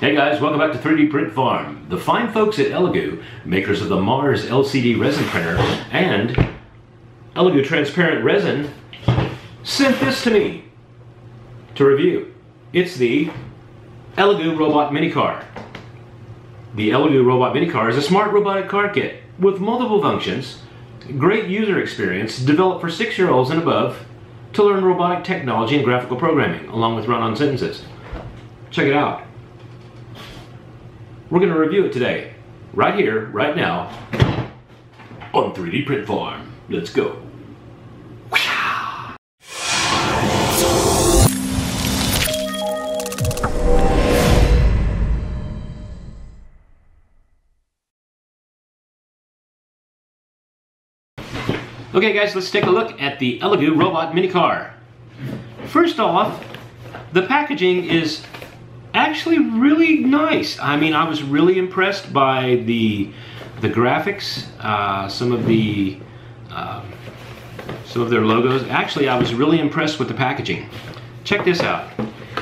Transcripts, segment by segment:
Hey guys, welcome back to 3D Print Farm. The fine folks at Elegoo, makers of the Mars LCD resin printer and Elegoo transparent resin, sent this to me to review. It's the Elegoo Robot Mini Car. The Elegoo Robot Mini Car is a smart robotic car kit with multiple functions, great user experience, developed for six-year-olds and above to learn robotic technology and graphical programming, along with run-on sentences. Check it out. We're going to review it today, right here, right now, on 3D Print Farm. Let's go. Okay guys, let's take a look at the Elegoo Robot Mini Car. First off, the packaging is actually really nice. I mean, I was really impressed by the the graphics, uh, some of the uh, some of their logos. Actually, I was really impressed with the packaging. Check this out.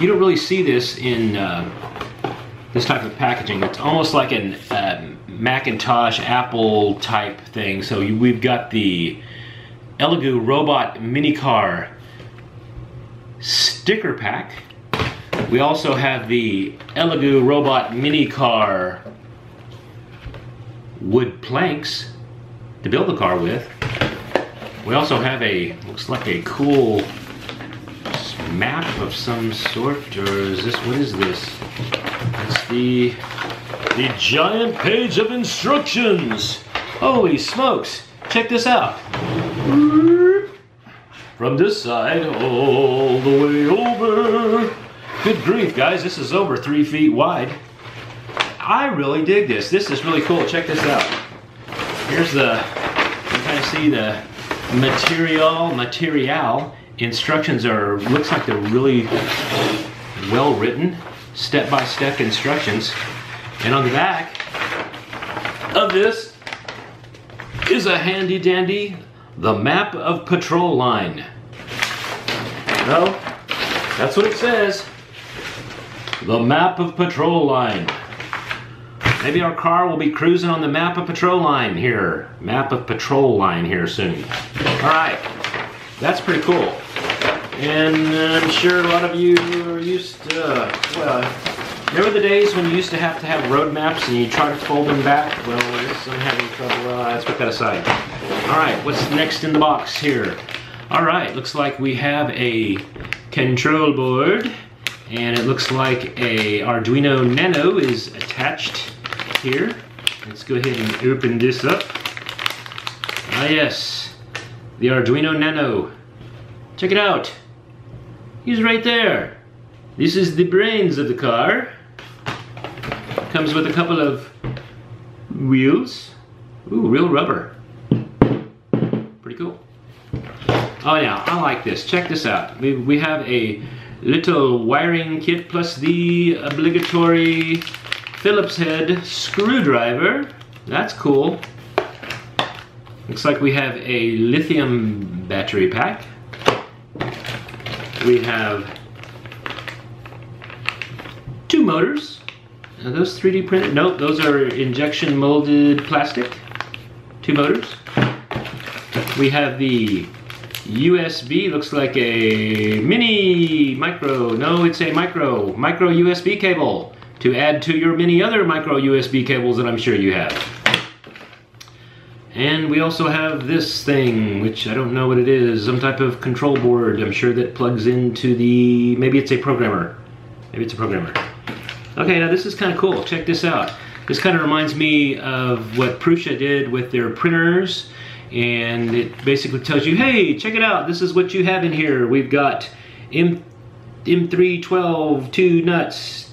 You don't really see this in uh, this type of packaging. It's almost like an um, Macintosh Apple type thing. So you, we've got the Elegoo Robot Mini Car sticker pack we also have the Elegoo Robot Mini Car wood planks to build the car with. We also have a, looks like a cool map of some sort, or is this, what is this? It's the, the giant page of instructions. Holy smokes, check this out. From this side all the way over Good grief, guys, this is over three feet wide. I really dig this. This is really cool. Check this out. Here's the, you kind of see the material, material. Instructions are, looks like they're really well written, step-by-step -step instructions. And on the back of this is a handy dandy, the map of patrol line. Well, that's what it says. The map of patrol line. Maybe our car will be cruising on the map of patrol line here. Map of patrol line here soon. All right, that's pretty cool. And I'm sure a lot of you are used to, well, remember the days when you used to have to have road maps and you try to fold them back? Well, I'm having trouble. Uh, let's put that aside. All right, what's next in the box here? All right, looks like we have a control board and it looks like a Arduino Nano is attached here. Let's go ahead and open this up. Ah yes, the Arduino Nano. Check it out. He's right there. This is the brains of the car. Comes with a couple of wheels. Ooh, real rubber. Pretty cool. Oh yeah, I like this. Check this out. We, we have a little wiring kit plus the obligatory Phillips head screwdriver. That's cool. Looks like we have a lithium battery pack. We have two motors. Are those 3D printed? Nope, those are injection molded plastic. Two motors. We have the USB looks like a mini micro, no it's a micro, micro USB cable to add to your many other micro USB cables that I'm sure you have. And we also have this thing, which I don't know what it is, some type of control board, I'm sure that plugs into the, maybe it's a programmer. Maybe it's a programmer. Okay, now this is kind of cool, check this out. This kind of reminds me of what Prusa did with their printers and it basically tells you, hey, check it out. This is what you have in here. We've got M M312, two nuts,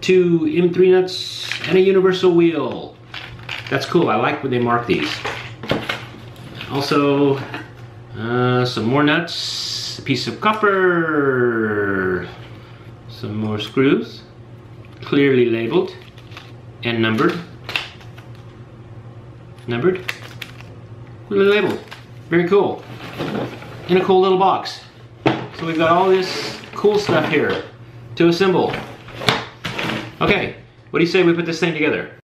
two M3 nuts, and a universal wheel. That's cool. I like when they mark these. Also, uh, some more nuts, a piece of copper, some more screws, clearly labeled and numbered. Numbered labeled. Very cool. In a cool little box. So we've got all this cool stuff here to assemble. Okay, what do you say we put this thing together?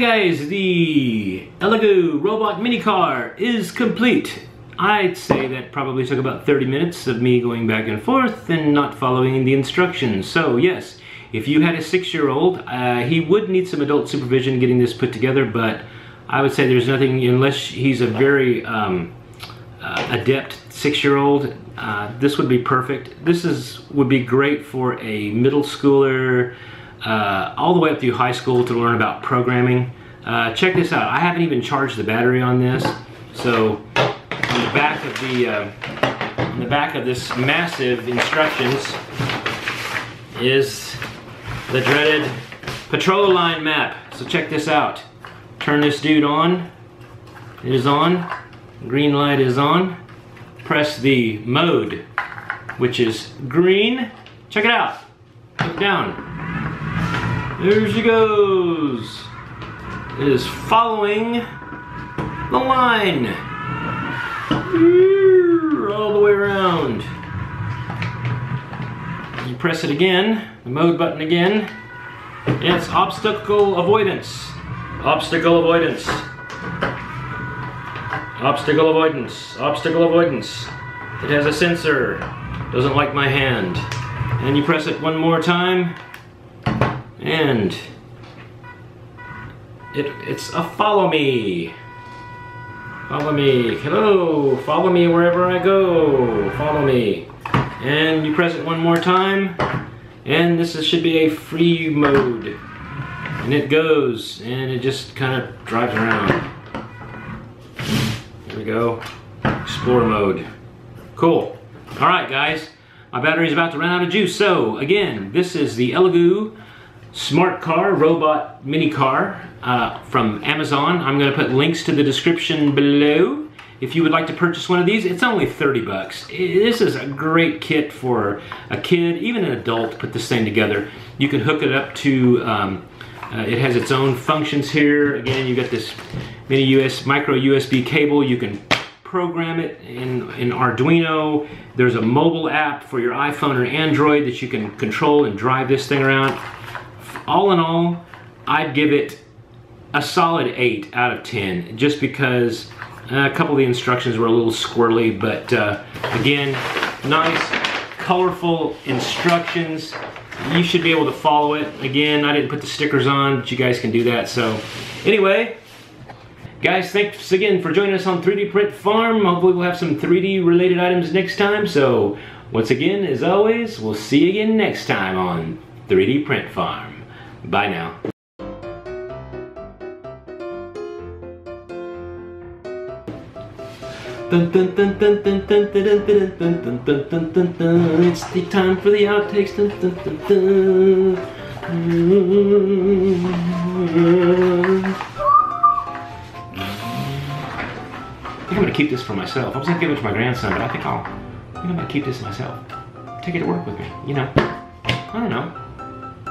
Guys, the Elegoo robot mini car is complete. I'd say that probably took about 30 minutes of me going back and forth and not following the instructions. So yes, if you had a six-year-old, uh, he would need some adult supervision getting this put together, but I would say there's nothing, unless he's a very um, uh, adept six-year-old, uh, this would be perfect. This is would be great for a middle schooler, uh, all the way up through high school to learn about programming. Uh, check this out. I haven't even charged the battery on this. So on the back of the uh, on the back of this massive instructions is the dreaded Patrol line map. So check this out. Turn this dude on. It is on. Green light is on. Press the mode, which is green. Check it out. Look down. There she goes. It is following the line. All the way around. You press it again, the mode button again. It's obstacle avoidance. Obstacle avoidance. Obstacle avoidance. Obstacle avoidance. It has a sensor. Doesn't like my hand. And you press it one more time and it, it's a follow me. Follow me. Hello. Follow me wherever I go. Follow me. And you press it one more time. And this is, should be a free mode. And it goes. And it just kind of drives around. There we go. Explore mode. Cool. Alright guys. My battery's about to run out of juice. So again, this is the Elegoo smart car, robot mini car uh, from Amazon. I'm going to put links to the description below. If you would like to purchase one of these, it's only 30 bucks. This is a great kit for a kid, even an adult, to put this thing together. You can hook it up to, um, uh, it has its own functions here. Again, you got this mini US, micro USB cable. You can program it in, in Arduino. There's a mobile app for your iPhone or Android that you can control and drive this thing around all in all, I'd give it a solid 8 out of 10 just because uh, a couple of the instructions were a little squirrely, but uh, again, nice, colorful instructions. You should be able to follow it. Again, I didn't put the stickers on, but you guys can do that. So anyway, guys, thanks again for joining us on 3D Print Farm. Hopefully we'll have some 3D related items next time. So once again, as always, we'll see you again next time on 3D Print Farm. Bye now. It's the time for the outtakes. I think I'm gonna keep this for myself. I was gonna give it to my grandson, but I think I'll, I think I'm gonna keep this myself. Take it to work with me, you know. I don't know.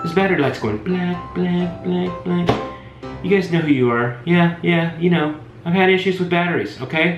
This battery light's going black, black, black, black. You guys know who you are. Yeah, yeah, you know. I've had issues with batteries, okay?